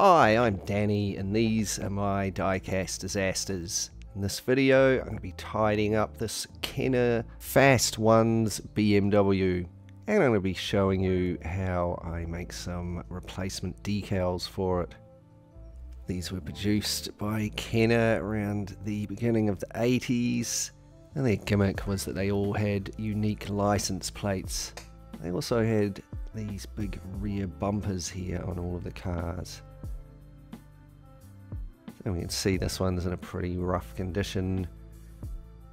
Hi, I'm Danny, and these are my diecast disasters. In this video, I'm going to be tidying up this Kenner Fast Ones BMW, and I'm going to be showing you how I make some replacement decals for it. These were produced by Kenner around the beginning of the 80s, and their gimmick was that they all had unique license plates. They also had these big rear bumpers here on all of the cars. And we can see this one's in a pretty rough condition.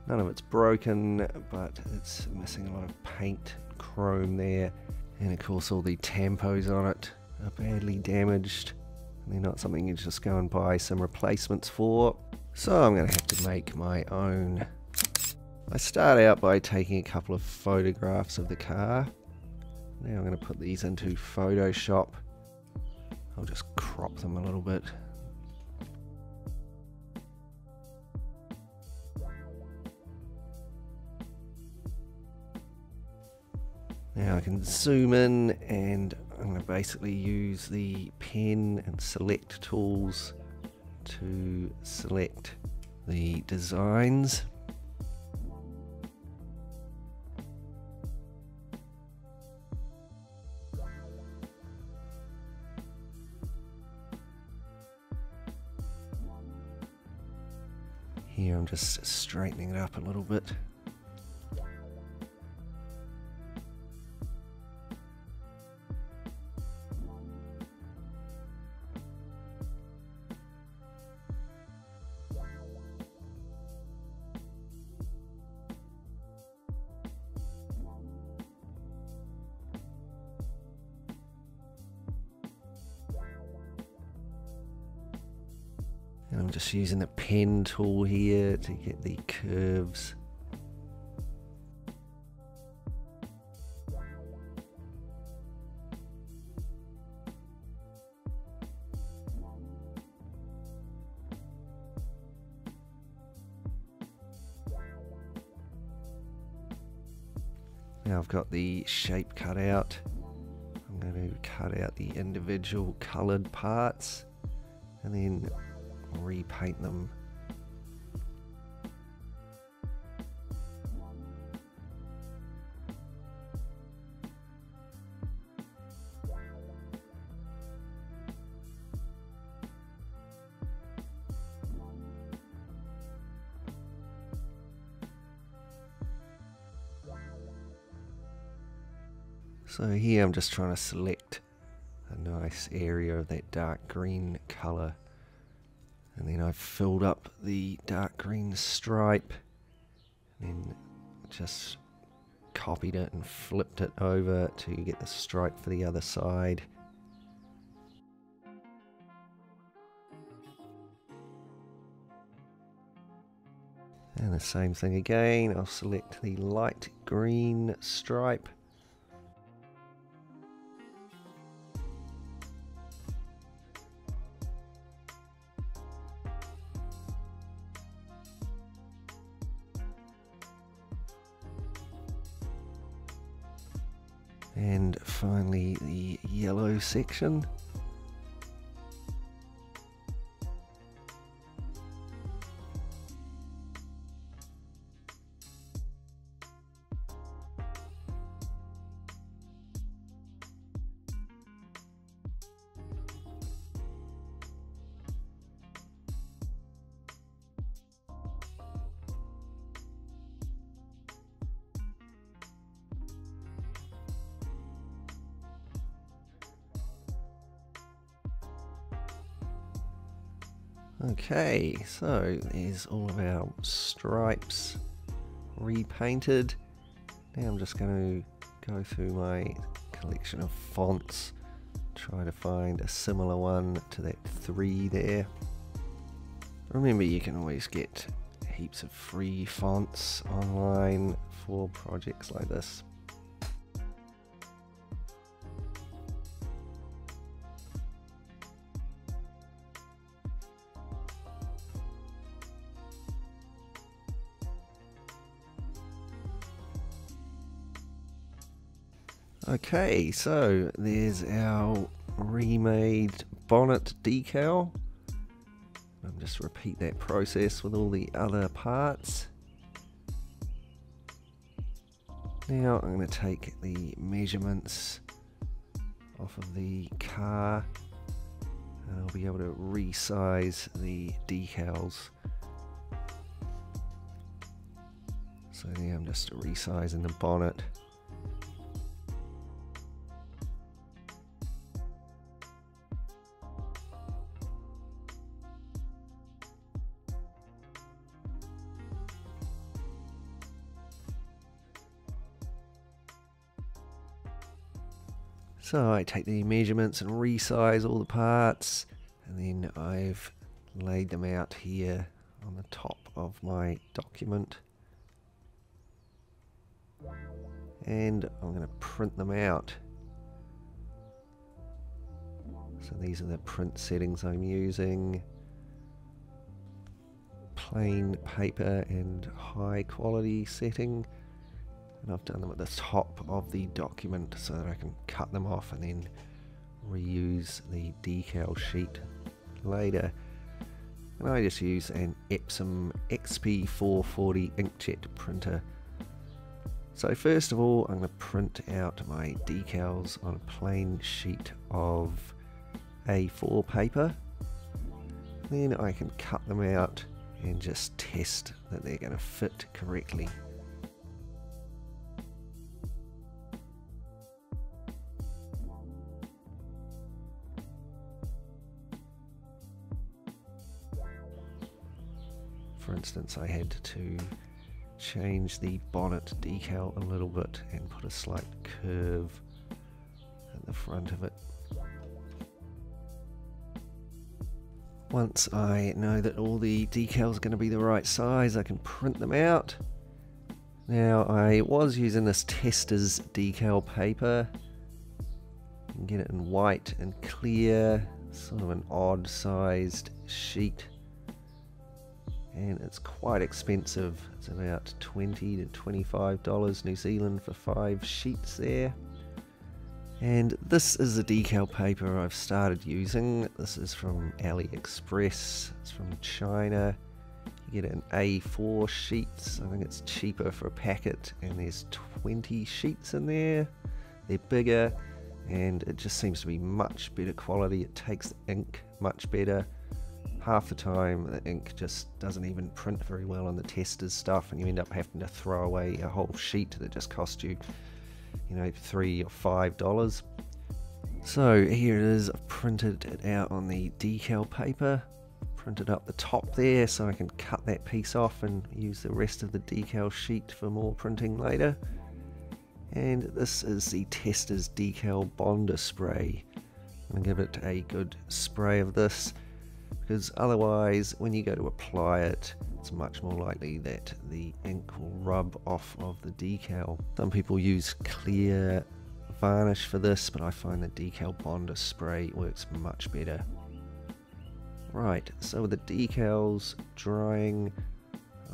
None of it's broken, but it's missing a lot of paint, chrome there. And of course all the tampos on it are badly damaged. They're not something you just go and buy some replacements for. So I'm going to have to make my own. I start out by taking a couple of photographs of the car. Now I'm going to put these into Photoshop. I'll just crop them a little bit. Now I can zoom in and I'm going to basically use the pen and select tools to select the designs. Here I'm just straightening it up a little bit. I'm just using the pen tool here to get the curves. Now I've got the shape cut out. I'm going to cut out the individual coloured parts and then repaint them. So here I'm just trying to select a nice area of that dark green colour and then I've filled up the dark green stripe and then just copied it and flipped it over to get the stripe for the other side. And the same thing again, I'll select the light green stripe section. Okay, so there's all of our stripes repainted. Now I'm just going to go through my collection of fonts, try to find a similar one to that 3 there. Remember you can always get heaps of free fonts online for projects like this. Okay, so there's our remade bonnet decal. I'll just repeat that process with all the other parts. Now I'm going to take the measurements off of the car and I'll be able to resize the decals. So yeah, I'm just resizing the bonnet. So I take the measurements and resize all the parts and then I've laid them out here on the top of my document and I'm going to print them out. So these are the print settings I'm using. Plain paper and high quality setting and I've done them at the top of the document so that I can cut them off and then reuse the decal sheet later. And I just use an Epson XP440 inkjet printer. So first of all I'm going to print out my decals on a plain sheet of A4 paper. Then I can cut them out and just test that they're going to fit correctly instance, I had to change the bonnet decal a little bit and put a slight curve at the front of it. Once I know that all the decals are going to be the right size, I can print them out. Now, I was using this tester's decal paper. You can get it in white and clear, sort of an odd sized sheet and it's quite expensive. It's about 20 to 25 dollars New Zealand for five sheets there. And this is the decal paper I've started using. This is from AliExpress. It's from China. You get an A4 sheets. I think it's cheaper for a packet, and there's 20 sheets in there. They're bigger, and it just seems to be much better quality. It takes the ink much better half the time the ink just doesn't even print very well on the testers stuff and you end up having to throw away a whole sheet that just cost you you know three or five dollars. So here it is I've printed it out on the decal paper printed up the top there so I can cut that piece off and use the rest of the decal sheet for more printing later. And this is the testers decal bonder spray. I'm to give it a good spray of this because otherwise when you go to apply it it's much more likely that the ink will rub off of the decal. Some people use clear varnish for this but I find the decal bonder spray works much better. Right, so with the decals drying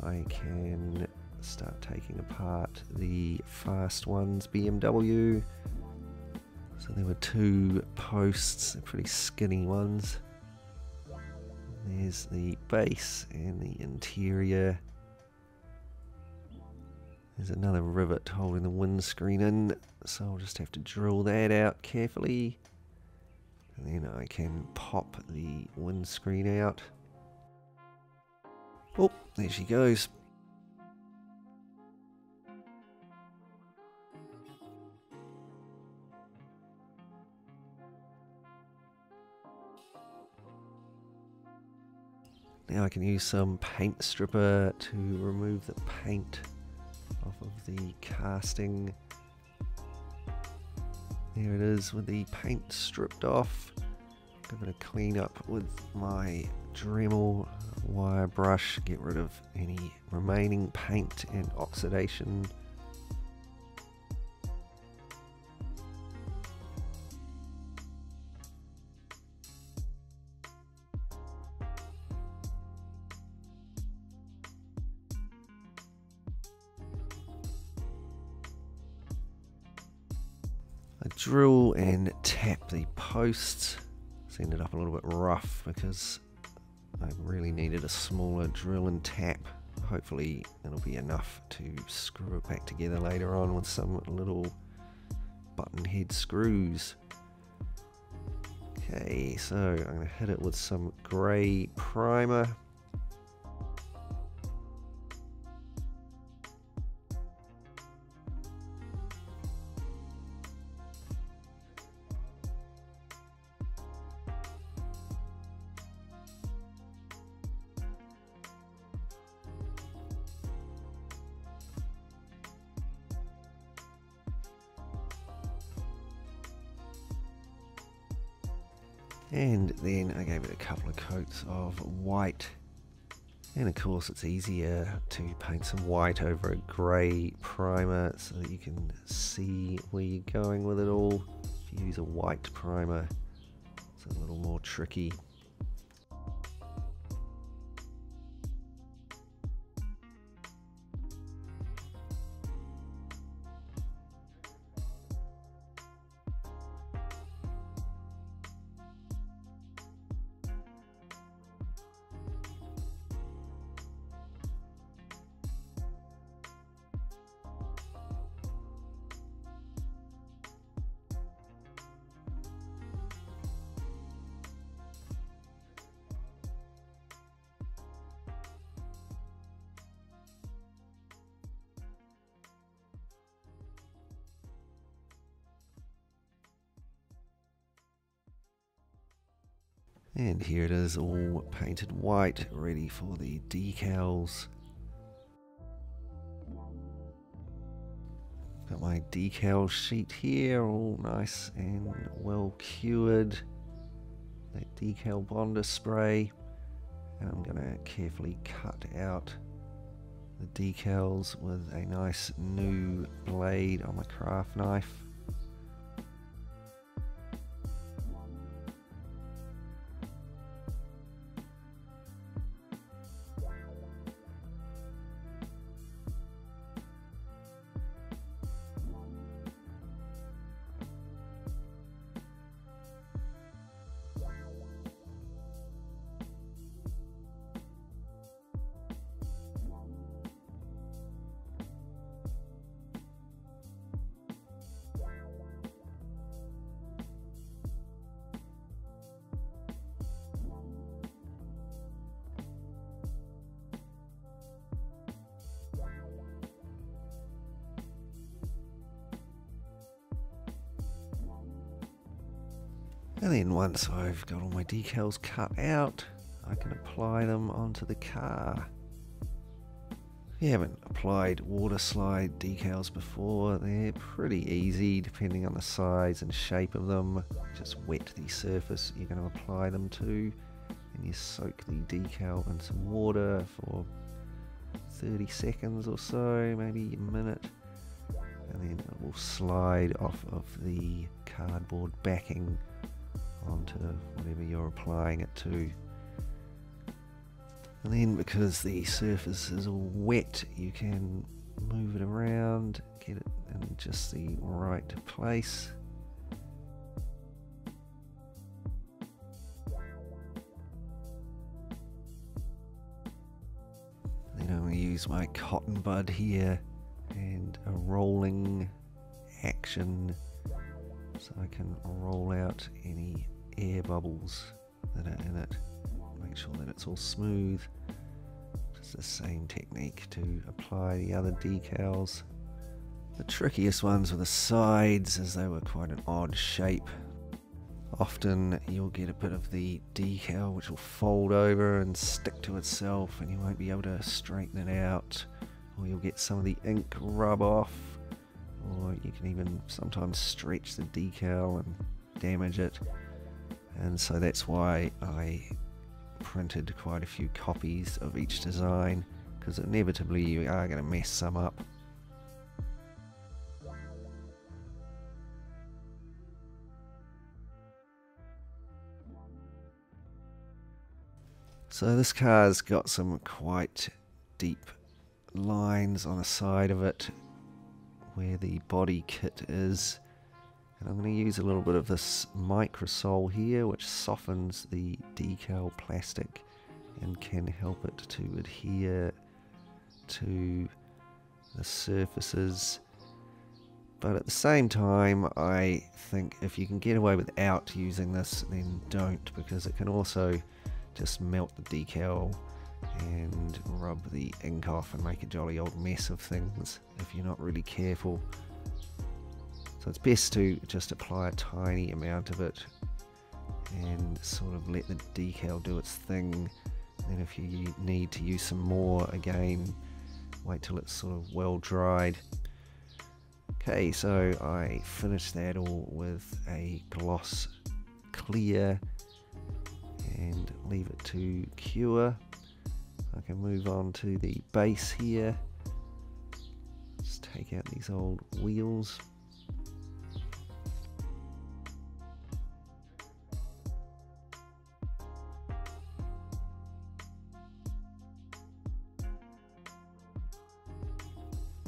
I can start taking apart the fast ones BMW. So there were two posts, pretty skinny ones. There's the base and the interior. There's another rivet holding the windscreen in, so I'll just have to drill that out carefully. And then I can pop the windscreen out. Oh, there she goes. Can use some paint stripper to remove the paint off of the casting. There it is with the paint stripped off. Give it a clean up with my Dremel wire brush, get rid of any remaining paint and oxidation I drill and tap the posts It's ended up a little bit rough because I really needed a smaller drill and tap. Hopefully it'll be enough to screw it back together later on with some little button head screws. Okay, so I'm going to hit it with some grey primer. And then I gave it a couple of coats of white. And of course it's easier to paint some white over a grey primer so that you can see where you're going with it all. If you use a white primer, it's a little more tricky. And here it is all painted white, ready for the decals. Got my decal sheet here, all nice and well cured. That decal bonder spray. And I'm going to carefully cut out the decals with a nice new blade on my craft knife. And then once I've got all my decals cut out, I can apply them onto the car. If you haven't applied water slide decals before, they're pretty easy depending on the size and shape of them. Just wet the surface you're going to apply them to and you soak the decal in some water for 30 seconds or so, maybe a minute, and then it will slide off of the cardboard backing onto whatever you're applying it to. And then because the surface is all wet, you can move it around, get it in just the right place. Then I'm going to use my cotton bud here and a rolling action so I can roll out any air bubbles that are in it. Make sure that it's all smooth. Just the same technique to apply the other decals. The trickiest ones were the sides as they were quite an odd shape. Often you'll get a bit of the decal which will fold over and stick to itself and you won't be able to straighten it out or you'll get some of the ink rub off or you can even sometimes stretch the decal and damage it and so that's why I printed quite a few copies of each design because inevitably you are going to mess some up. So this car's got some quite deep lines on the side of it where the body kit is And I'm going to use a little bit of this microsol here, which softens the decal plastic and can help it to adhere to the surfaces. But at the same time, I think if you can get away without using this, then don't, because it can also just melt the decal and rub the ink off and make a jolly old mess of things if you're not really careful. So it's best to just apply a tiny amount of it and sort of let the decal do its thing. And if you need to use some more, again, wait till it's sort of well dried. Okay, so I finished that all with a gloss clear and leave it to cure. I can move on to the base here. Just take out these old wheels.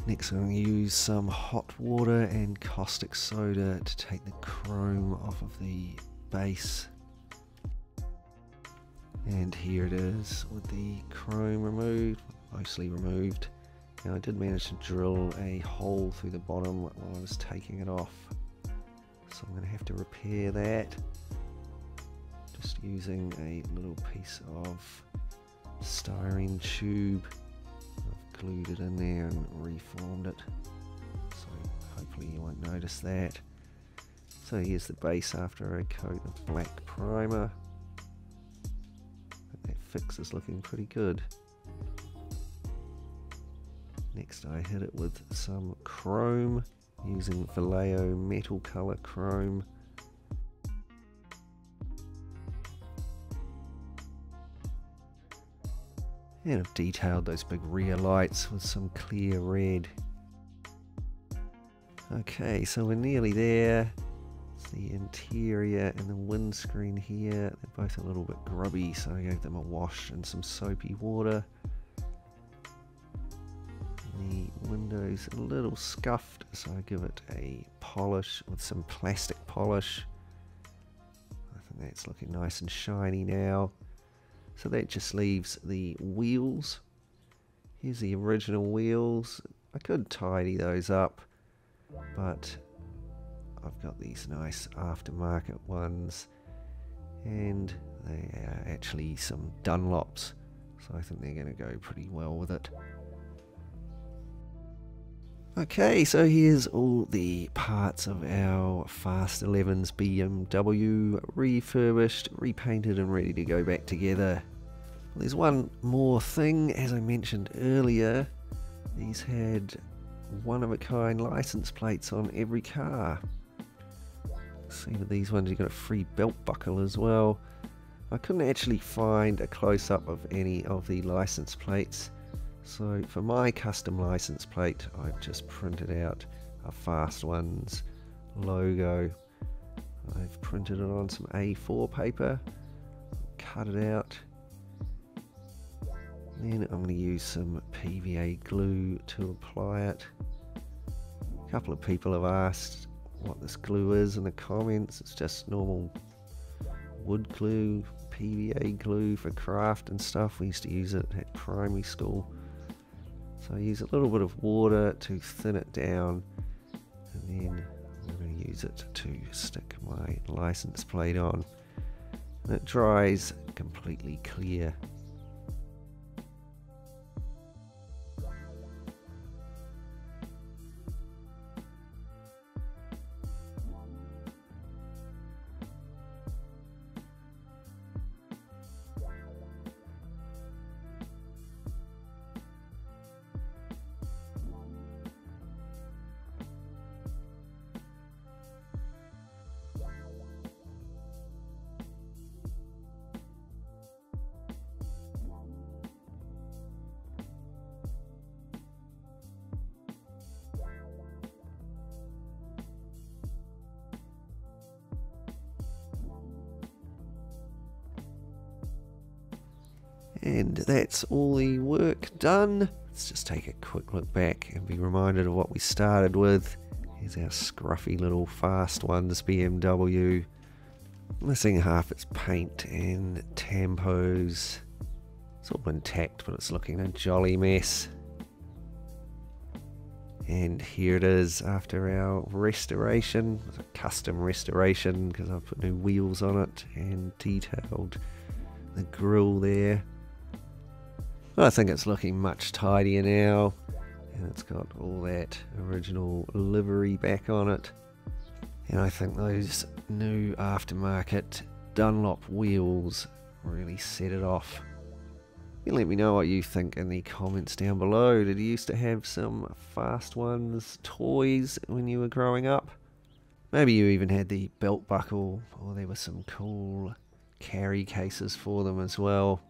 Next I'm going to use some hot water and caustic soda to take the chrome off of the base. And here it is with the chrome removed, mostly removed. Now I did manage to drill a hole through the bottom while I was taking it off. So I'm going to have to repair that. Just using a little piece of styrene tube I've glued it in there and reformed it so hopefully you won't notice that so here's the base after a coat of black primer fix is looking pretty good next I hit it with some chrome using Vallejo metal color chrome And I've detailed those big rear lights with some clear red. Okay, so we're nearly there. The interior and the windscreen here. They're both a little bit grubby, so I gave them a wash and some soapy water. The window's a little scuffed, so I give it a polish with some plastic polish. I think that's looking nice and shiny now. So that just leaves the wheels. Here's the original wheels. I could tidy those up, but I've got these nice aftermarket ones, and they are actually some Dunlops, so I think they're going to go pretty well with it. Okay, so here's all the parts of our Fast 11's BMW refurbished, repainted and ready to go back together. Well, There's one more thing, as I mentioned earlier, these had one-of-a-kind license plates on every car. See with these ones you got a free belt buckle as well. I couldn't actually find a close-up of any of the license plates so for my custom license plate, I've just printed out a Fast Ones logo. I've printed it on some A4 paper, cut it out. Then I'm going to use some PVA glue to apply it. A couple of people have asked what this glue is in the comments. It's just normal wood glue, PVA glue for craft and stuff. We used to use it at primary school. So I use a little bit of water to thin it down and then I'm going to use it to stick my license plate on and it dries completely clear. And that's all the work done. Let's just take a quick look back and be reminded of what we started with. Here's our scruffy little fast ones BMW. Missing half its paint and tampos. It's all intact, but it's looking a jolly mess. And here it is after our restoration. A custom restoration because I've put new wheels on it and detailed the grill there. I think it's looking much tidier now. And it's got all that original livery back on it. And I think those new aftermarket Dunlop wheels really set it off. You let me know what you think in the comments down below. Did you used to have some Fast Ones toys when you were growing up? Maybe you even had the belt buckle, or there were some cool carry cases for them as well.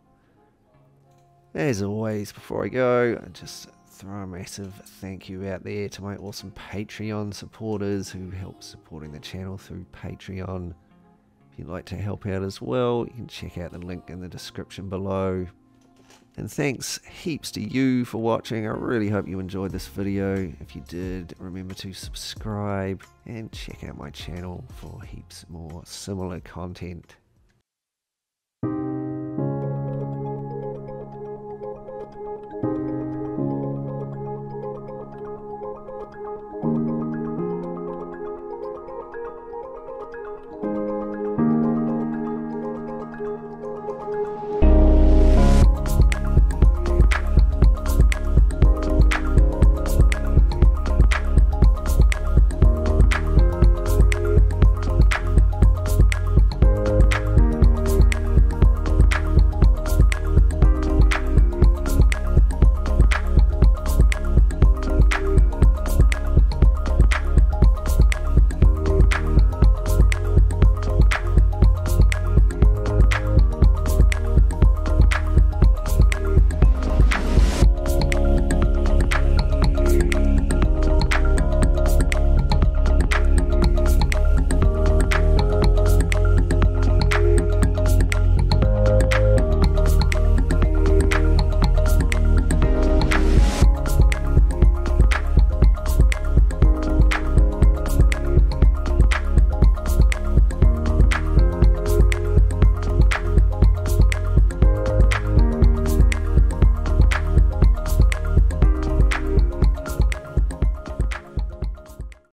As always, before I go, I just throw a massive thank you out there to my awesome Patreon supporters who help supporting the channel through Patreon. If you'd like to help out as well, you can check out the link in the description below. And thanks heaps to you for watching. I really hope you enjoyed this video. If you did, remember to subscribe and check out my channel for heaps more similar content.